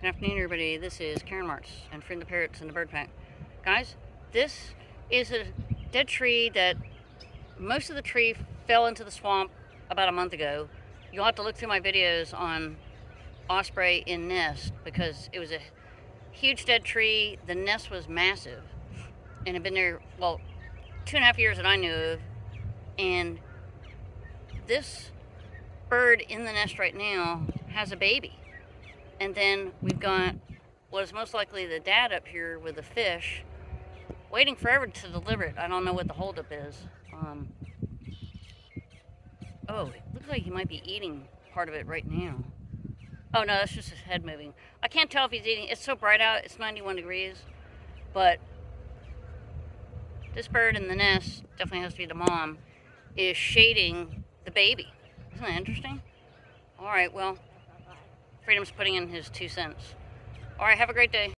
Good afternoon, everybody. This is Karen Marts and Freedom the Parrots and the Bird Pack. Guys, this is a dead tree that most of the tree fell into the swamp about a month ago. You'll have to look through my videos on osprey in nest because it was a huge dead tree. The nest was massive and had been there, well, two and a half years that I knew of. And this bird in the nest right now has a baby. And then we've got what is most likely the dad up here with the fish, waiting forever to deliver it. I don't know what the holdup is. Um, oh, it looks like he might be eating part of it right now. Oh no, that's just his head moving. I can't tell if he's eating. It's so bright out. It's 91 degrees, but this bird in the nest definitely has to be the mom. Is shading the baby. Isn't that interesting? All right, well, Freedom's putting in his two cents. All right, have a great day.